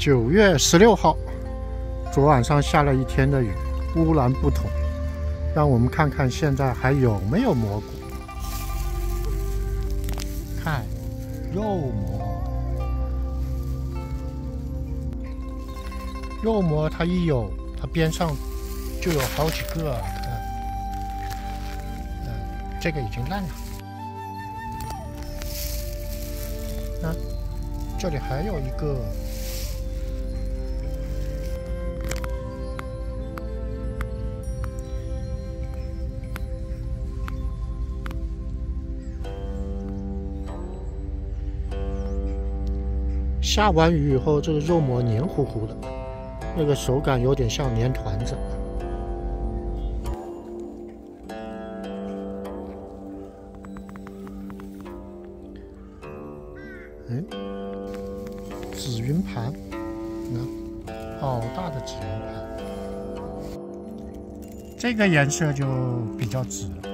九月十六号，昨晚上下了一天的雨，乌兰布统。让我们看看现在还有没有蘑菇。看，肉蘑，肉蘑它一有，它边上就有好几个。看，嗯，这个已经烂了。啊，这里还有一个。下完雨以后，这个肉膜黏糊糊的，那个手感有点像黏团子。哎，紫云盘，看，好大的紫云盘，这个颜色就比较紫了。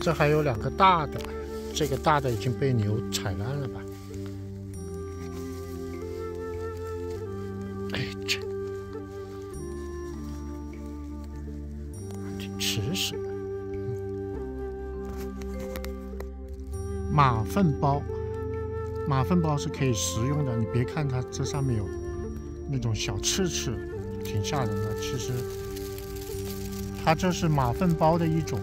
这还有两个大的，这个大的已经被牛踩烂了吧？哎，这挺吃实。马粪包，马粪包是可以食用的。你别看它这上面有那种小刺刺，挺吓人的。其实它这是马粪包的一种。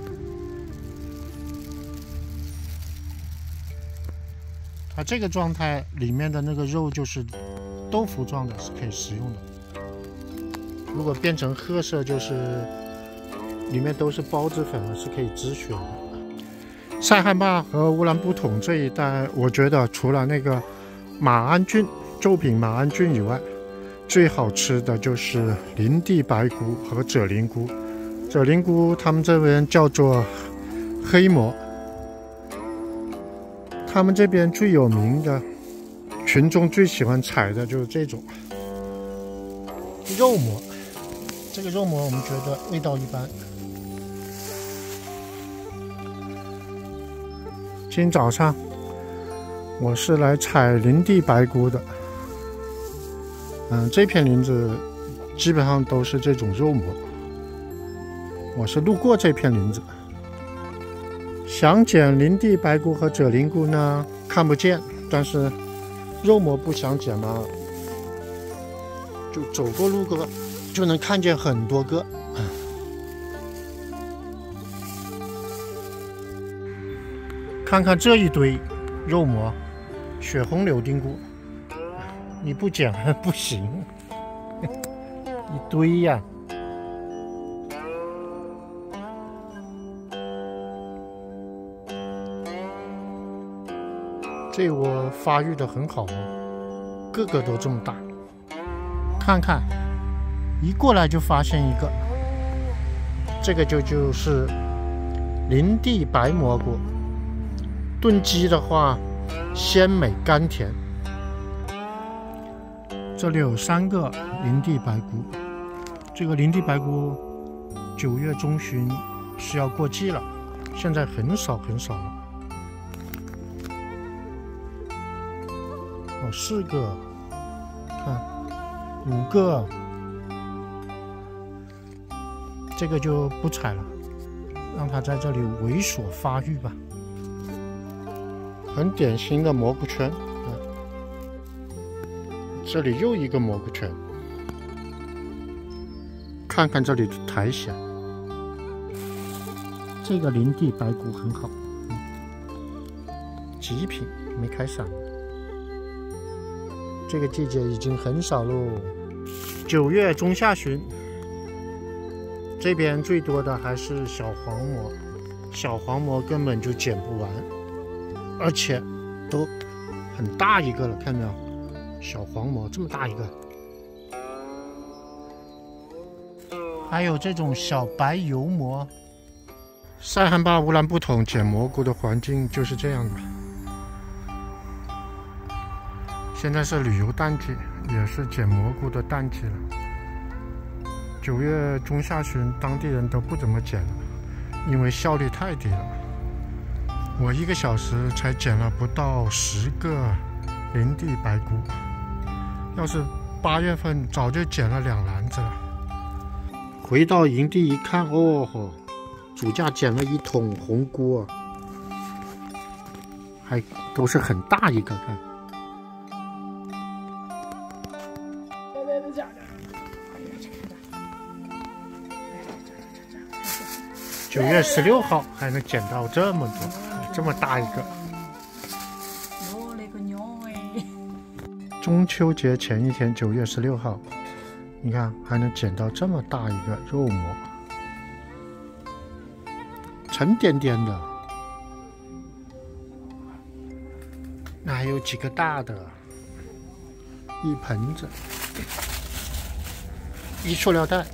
它这个状态里面的那个肉就是豆腐状的，是可以食用的。如果变成褐色，就是里面都是孢子粉了，是可以止血的。塞罕坝和乌兰布统这一带，我觉得除了那个马鞍菌皱柄马鞍菌以外，最好吃的就是林地白菇和啫喱菇。啫喱菇他们这边叫做黑蘑。他们这边最有名的，群众最喜欢采的就是这种肉蘑。这个肉蘑我们觉得味道一般。今天早上我是来采林地白菇的。嗯，这片林子基本上都是这种肉蘑。我是路过这片林子。想捡林地白菇和啫喱菇呢，看不见，但是肉蘑不想捡嘛，就走过路过，就能看见很多个。看看这一堆肉蘑，血红柳丁菇，你不捡还 不行，一堆呀。这窝发育的很好哦，个个都这么大。看看，一过来就发现一个，这个就就是林地白蘑菇。炖鸡的话，鲜美甘甜。这里有三个林地白菇，这个林地白菇九月中旬是要过季了，现在很少很少了。哦，四个，看，五个，这个就不采了，让它在这里猥琐发育吧。很典型的蘑菇圈，这里又一个蘑菇圈，看看这里的苔藓，这个林地白骨很好，极品，没开伞。这个季节已经很少喽，九月中下旬，这边最多的还是小黄蘑，小黄蘑根本就捡不完，而且都很大一个了，看到没有？小黄蘑这么大一个，还有这种小白油蘑。塞罕坝乌兰布统捡蘑菇的环境就是这样的。现在是旅游淡季。也是捡蘑菇的淡季了。九月中下旬，当地人都不怎么捡了，因为效率太低了。我一个小时才捡了不到十个林地白菇，要是八月份，早就捡了两篮子了。回到营地一看，哦吼，主驾捡了一桶红菇，还都是很大一个，看。九月十六号还能捡到这么多，这么大一个。我勒个娘哎！中秋节前一天，九月十六号，你看还能捡到这么大一个肉馍，沉甸甸的。那还有几个大的，一盆子，一塑料袋。